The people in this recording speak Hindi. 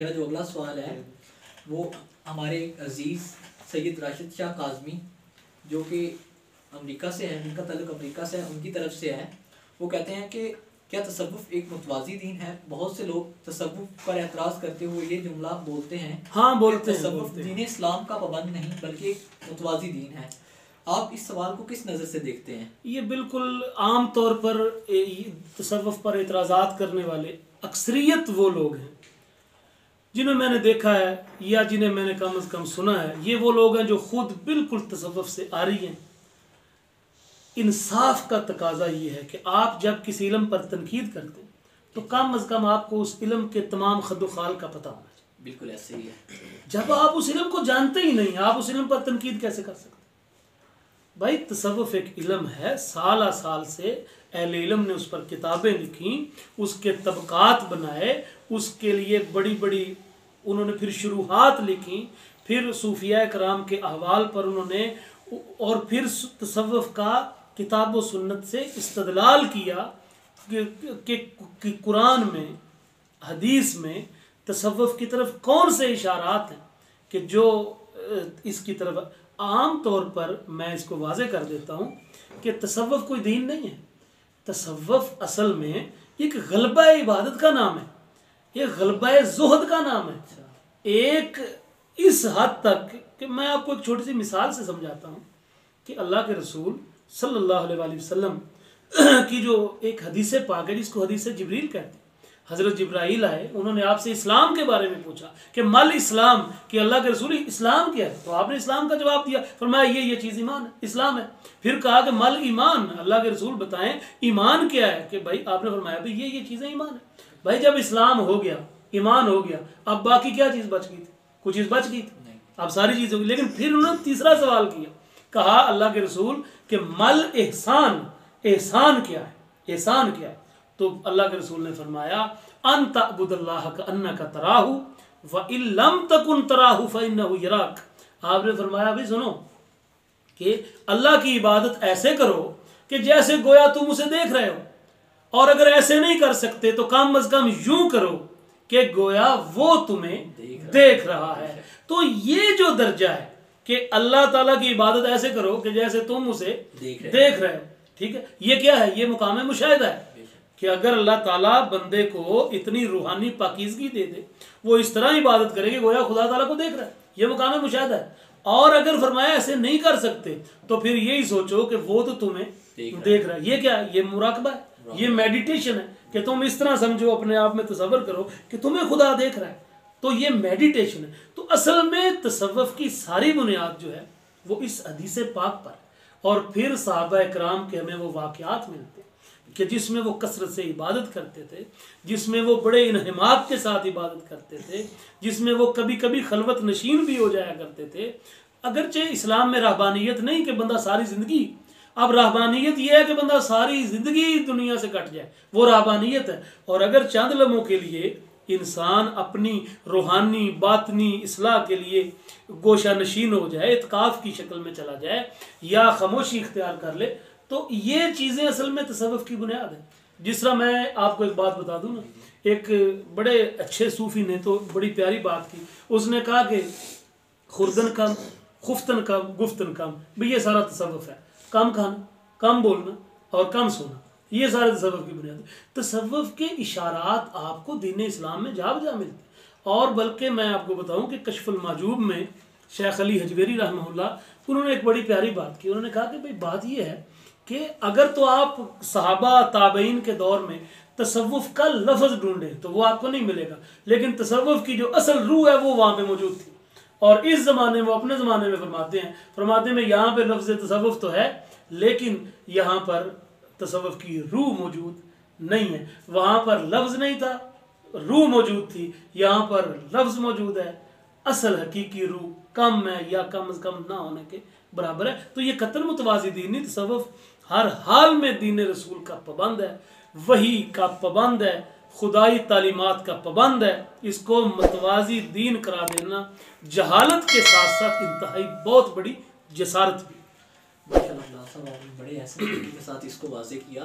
मेरा जो अगला सवाल है वो हमारे अज़ीज़ सैयद राशिद शाह काजमी जो कि अमेरिका से हैं उनका तल्लुक अमेरिका से है उनकी तरफ़ से है। वो कहते हैं कि क्या तसव्वुफ एक मुतवाजी दीन है? बहुत से लोग तसव्वुफ पर एतराज़ करते हुए ये जुमला बोलते हैं हाँ बोलते हैं तसव्वुफ दीन इस्लाम का पाबंद नहीं बल्कि एक मुतवाजी दीन है। आप इस सवाल को किस नज़र से देखते हैं? ये बिल्कुल आम तौर पर तसव्वुफ पर एतराज़ात करने वाले अक्सरियत वो लोग हैं। जिन्हें मैंने देखा है या जिन्हें मैंने कम अज़ कम सुना है ये वो लोग हैं जो खुद बिल्कुल तसवफ़ से आ रही हैं। इंसाफ का तकाजा ये है कि आप जब किसी इलम पर तनकीद करते हैं तो कम अज़ कम आपको उस इलम के तमाम खदोखाल का पता होना चाहिए। बिल्कुल ऐसे ही है। जब आप उस इलम को जानते ही नहीं आप उस इलम पर तनकीद कैसे कर सकते भाई तसव्वुफ एक इलम है साल आ साल से अहल इलम ने उस पर किताबें लिखी उसके तबकात बनाए उसके लिए बड़ी बड़ी उन्होंने फिर शुरुआत लिखी फिर सूफिया कराम के अहवाल पर उन्होंने और फिर तसव्वुफ का किताब व सुन्नत से इस्तदलाल किया कि, कि, कुरान में हदीस में तसव्वुफ की तरफ़ कौन से इशारात हैं कि जो इसकी तरफ़ आम तौर पर मैं इसको वाजे कर देता हूँ कि तसव्वुफ कोई दीन नहीं है। तसव्वुफ असल में एक गलबा इबादत का नाम है। एक गलबा जोहद का नाम है। एक इस हद तक कि मैं आपको एक छोटी सी मिसाल से समझाता हूँ कि अल्लाह के रसूल सल्लल्लाहु अलैहि वसल्लम की जो एक हदीस पाक है जिसको हदीस जिब्रील कहते हैं। हज़रत जिब्राइल आए उन्होंने आपसे इस्लाम के बारे में पूछा कि मल इस्लाम कि अल्लाह के रसूल इस्लाम क्या है? तो आपने इस्लाम का जवाब दिया। फरमाया ये ये चीज़ ईमान है इस्लाम है। फिर कहा कि मल ईमान अल्लाह के रसूल बताएँ ईमान क्या है? कि भाई आपने फरमाया भाई ये ये चीज़ें ईमान है। भाई जब इस्लाम हो गया ईमान हो गया अब बाकी क्या चीज़ बच गई थी? कुछ चीज़ बच गई थी? अब सारी चीज़ हो गई। लेकिन फिर उन्होंने तीसरा सवाल किया। कहा अल्लाह के रसूल कि मल एहसान एहसान क्या है? एहसान क्या है? तो अल्लाह के रसूल ने फरमाया अन तबुदल्लाह का अन्ना का तराहू व इल्लम तकुन तराहू फ़इन्नहु यराक। आपने फरमाया भी सुनो कि अल्लाह की इबादत ऐसे करो कि जैसे गोया तुम उसे देख रहे हो और अगर ऐसे नहीं कर सकते तो कम अज कम यूँ करो कि गोया वो तुम्हें देख देख रहा है। तो ये जो दर्जा है कि अल्लाह ताला की इबादत ऐसे करो कि जैसे तुम उसे देख रहे देख रहे हो ठीक है? ये क्या है? ये मुकाम मुशाहिदा है कि अगर अल्लाह ताला बंदे को इतनी रूहानी पाकिजगी दे दे वो इस तरह इबादत करे कि गोया खुदा ताला को देख रहा है। ये मुकाम मुशाहिदा है। और अगर फरमाया ऐसे नहीं कर सकते तो फिर यही सोचो कि वो तो तुम्हें देख रहा है। ये क्या है? ये मुराकबा है। ये मेडिटेशन है कि तुम इस तरह समझो, अपने आप में तस्वर करो कि तुम्हें खुदा देख रहा है। तो ये मेडिटेशन है। तो असल में तसव्वुफ की सारी बुनियाद जो है, वो इस हदीस पाक पर और फिर साहबा कराम के हमें वो वाक़ात मिलते कि जिसमें वो कसरत से इबादत करते थे, जिसमें वो बड़े इनहमात के साथ इबादत करते थे, जिसमें वो कभी कभी खलवत नशीन भी हो जाया करते थे। अगरचे इस्लाम में रहबानियत नहीं कि बंदा सारी ज़िंदगी अब रहबानियत यह है कि बंदा सारी ज़िंदगी दुनिया से कट जाए, वो रहबानियत है। और अगर चंद लम्हों के लिए इंसान अपनी रूहानी, बातनी, इसलाह के लिए गोशा नशीन हो जाए, इतकाफ़ की शक्ल में चला जाए या खामोशी इख्तियार कर ले तो ये चीज़ें असल में तसव्वुफ की बुनियाद है। जिस तरह मैं आपको एक बात बता दूँ ना, एक बड़े अच्छे सूफी ने तो बड़ी प्यारी बात की। उसने कहा कि खुर्दन कम खुफ्तन कम, गुफ्तन कम। भाई ये सारा तसव्वुफ है। कम खाना, कम बोलना और कम सोना, ये सारे तसव्वुफ की बुनियाद तसव्वुफ के इशारात आपको दीन इस्लाम में जा बजा मिलते हैं। और बल्कि मैं आपको बताऊँ कि कशफुल माजूब में शेख अली हजवेरी रहमहुल्लाह उन्होंने एक बड़ी प्यारी बात की। उन्होंने कहा कि भाई, बात यह है कि अगर तो आप सहाबा, ताबईन के दौर में तसव्वुफ का लफ्ज़ ढूंढे तो वो आपको नहीं मिलेगा। लेकिन तसव्वुफ की जो असल रूह है, वो वहाँ पे मौजूद थी। और इस ज़माने में, वो अपने ज़माने में फरमाते हैं। फरमाते हैं यहाँ पर लफ्ज़ तसव्वुफ तो है, लेकिन यहाँ पर तसव्वुफ की रूह मौजूद नहीं है। वहाँ पर लफ्ज़ नहीं था, रूह मौजूद थी। यहाँ पर लफ्ज़ मौजूद है, असल हकीकी रूह कम है या कम अज़ कम ना होने के बराबर है। तो ये कतल मुतवाजी दीनी तसव्वुफ हर हाल में दीन रसूल का पाबंद है, वही का पाबंद है। खुदाई तालीमत का पाबंद है। इसको मतवाजी दीन करा देना जहालत के साथ साथ इंतहाई बहुत बड़ी जसारत भी बड़े ऐसे के साथ इसको वाजे किया।